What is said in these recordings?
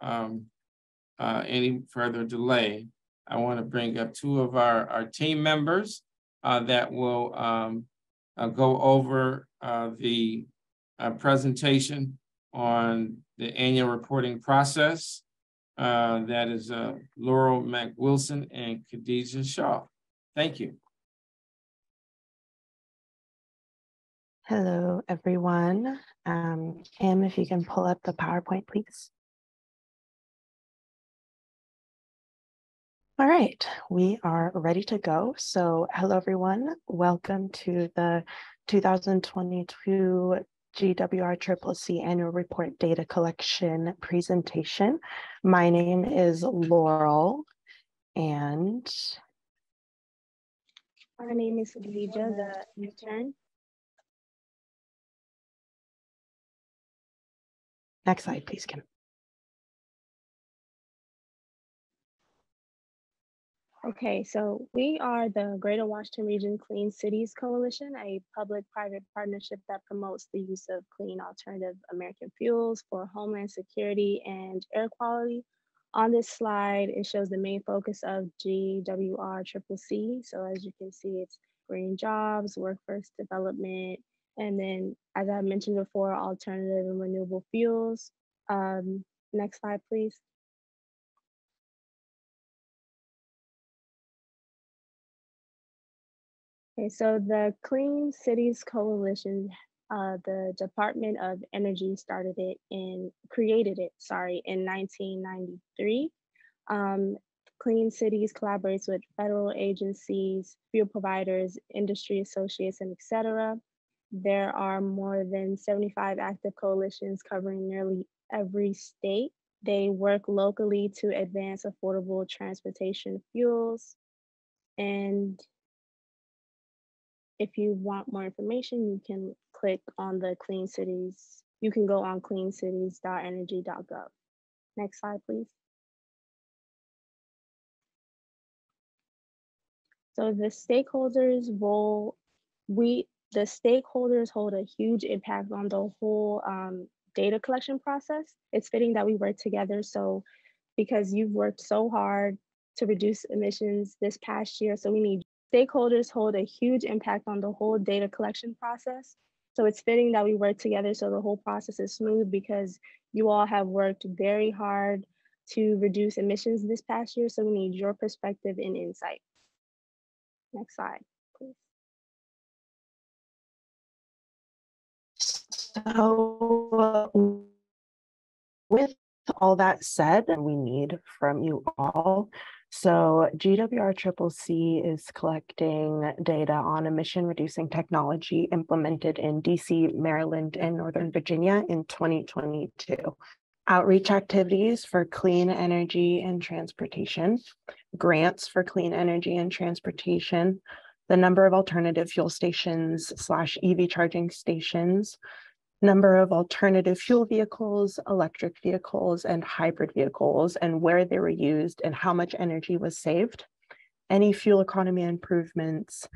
um, uh, any further delay, I want to bring up two of our, our team members uh, that will um, uh, go over uh, the uh, presentation on the annual reporting process. Uh, that is Laurel McWilson and Khadijah Shaw. Thank you. Hello, everyone. Um, Kim, if you can pull up the PowerPoint, please. All right, we are ready to go. So hello, everyone. Welcome to the 2022 GWR Annual Report Data Collection presentation. My name is Laurel and my name is Khadija, the intern. Next slide, please, Kim. Okay, so we are the Greater Washington Region Clean Cities Coalition, a public-private partnership that promotes the use of clean alternative American fuels for homeland security and air quality. On this slide, it shows the main focus of GWR So as you can see, it's green jobs, workforce development, and then, as I mentioned before, alternative and renewable fuels. Um, next slide, please. Okay, so the Clean Cities Coalition, uh, the Department of Energy started it and created it, sorry, in 1993. Um, Clean Cities collaborates with federal agencies, fuel providers, industry associates, and et cetera. There are more than 75 active coalitions covering nearly every state. They work locally to advance affordable transportation fuels. And if you want more information, you can click on the Clean Cities. You can go on cleancities.energy.gov. Next slide, please. So the stakeholders will, we the stakeholders hold a huge impact on the whole um, data collection process. It's fitting that we work together. So because you've worked so hard to reduce emissions this past year, so we need stakeholders hold a huge impact on the whole data collection process. So it's fitting that we work together so the whole process is smooth because you all have worked very hard to reduce emissions this past year. So we need your perspective and insight. Next slide, please. So uh, with all that said, we need from you all. So GWR Triple C is collecting data on emission reducing technology implemented in DC, Maryland, and Northern Virginia in 2022. Outreach activities for clean energy and transportation, grants for clean energy and transportation, the number of alternative fuel stations slash EV charging stations, number of alternative fuel vehicles, electric vehicles, and hybrid vehicles, and where they were used and how much energy was saved, any fuel economy improvements,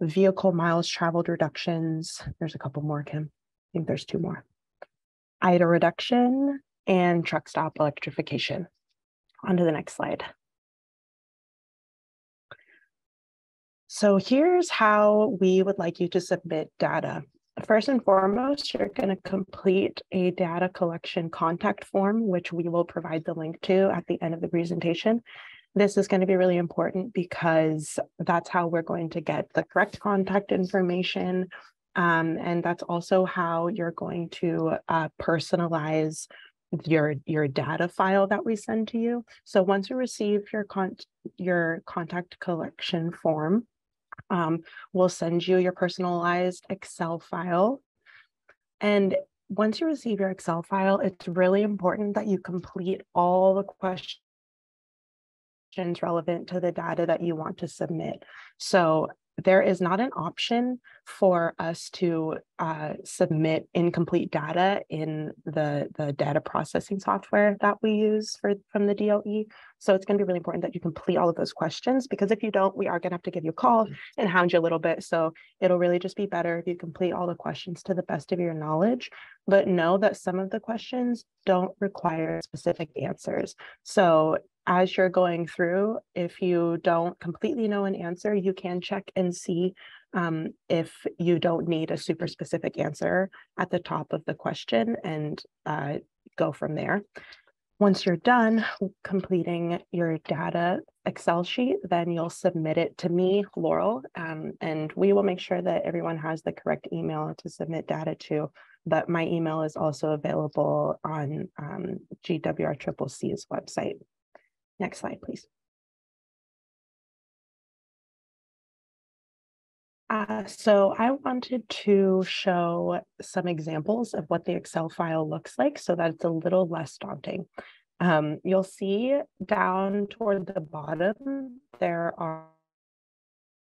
vehicle miles traveled reductions. There's a couple more, Kim. I think there's two more. idle reduction and truck stop electrification. On to the next slide. So here's how we would like you to submit data First and foremost, you're going to complete a data collection contact form, which we will provide the link to at the end of the presentation. This is going to be really important because that's how we're going to get the correct contact information. Um, and that's also how you're going to uh, personalize your your data file that we send to you. So once you receive your con your contact collection form, um, we'll send you your personalized Excel file. And once you receive your Excel file, it's really important that you complete all the questions relevant to the data that you want to submit. So there is not an option for us to uh, submit incomplete data in the, the data processing software that we use for from the DOE. So it's going to be really important that you complete all of those questions because if you don't, we are going to have to give you a call and hound you a little bit. So it'll really just be better if you complete all the questions to the best of your knowledge. But know that some of the questions don't require specific answers. So as you're going through, if you don't completely know an answer, you can check and see um, if you don't need a super specific answer at the top of the question and uh, go from there. Once you're done completing your data Excel sheet, then you'll submit it to me, Laurel, um, and we will make sure that everyone has the correct email to submit data to. But my email is also available on um, website. Next slide, please. Uh, so I wanted to show some examples of what the Excel file looks like so that it's a little less daunting. Um, you'll see down toward the bottom, there are,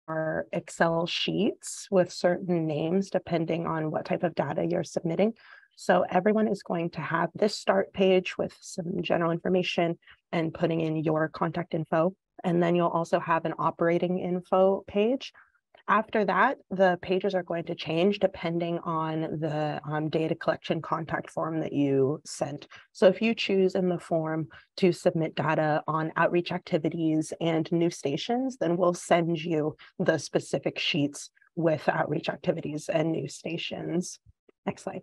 are Excel sheets with certain names depending on what type of data you're submitting. So everyone is going to have this start page with some general information and putting in your contact info. And then you'll also have an operating info page after that, the pages are going to change depending on the um, data collection contact form that you sent. So if you choose in the form to submit data on outreach activities and new stations, then we'll send you the specific sheets with outreach activities and new stations. Next slide.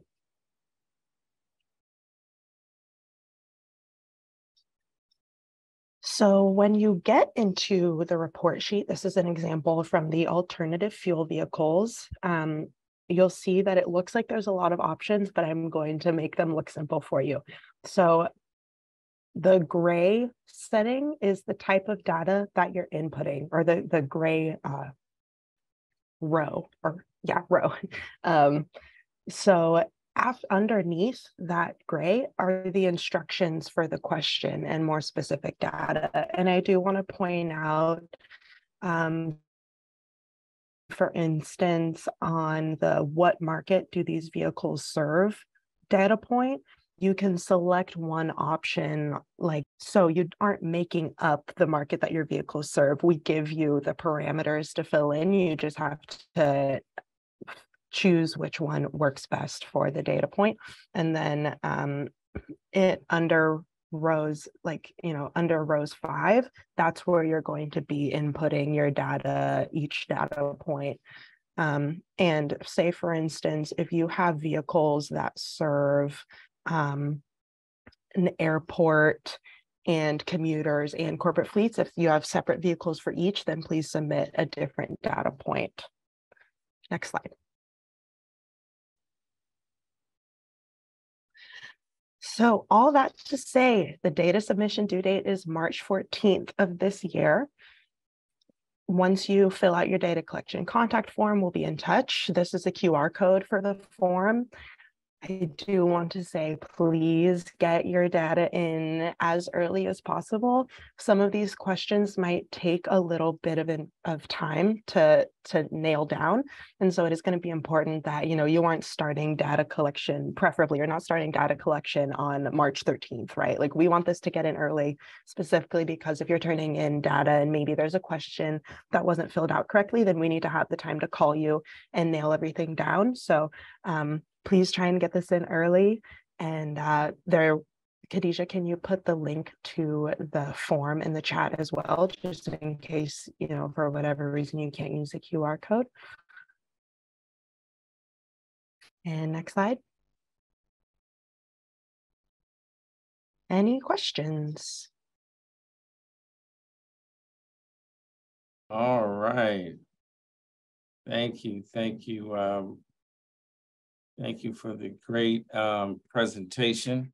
So when you get into the report sheet, this is an example from the alternative fuel vehicles. Um, you'll see that it looks like there's a lot of options, but I'm going to make them look simple for you. So the gray setting is the type of data that you're inputting or the, the gray uh, row or yeah, row. Um, so af- underneath that gray are the instructions for the question and more specific data. And I do want to point out, um, for instance, on the what market do these vehicles serve data point, you can select one option like so you aren't making up the market that your vehicles serve we give you the parameters to fill in you just have to choose which one works best for the data point. And then um, it under rows, like, you know, under rows five, that's where you're going to be inputting your data, each data point. Um, and say, for instance, if you have vehicles that serve um, an airport and commuters and corporate fleets, if you have separate vehicles for each, then please submit a different data point. Next slide. So all that to say, the data submission due date is March 14th of this year. Once you fill out your data collection contact form, we'll be in touch. This is a QR code for the form. I do want to say, please get your data in as early as possible. Some of these questions might take a little bit of an, of time to to nail down, and so it is going to be important that you know you aren't starting data collection. Preferably, you're not starting data collection on March 13th, right? Like we want this to get in early, specifically because if you're turning in data and maybe there's a question that wasn't filled out correctly, then we need to have the time to call you and nail everything down. So um, please try and get this in early. And uh, there, Khadijah, can you put the link to the form in the chat as well, just in case, you know, for whatever reason you can't use the QR code? And next slide. Any questions? All right. Thank you. Thank you, um, Thank you for the great um, presentation.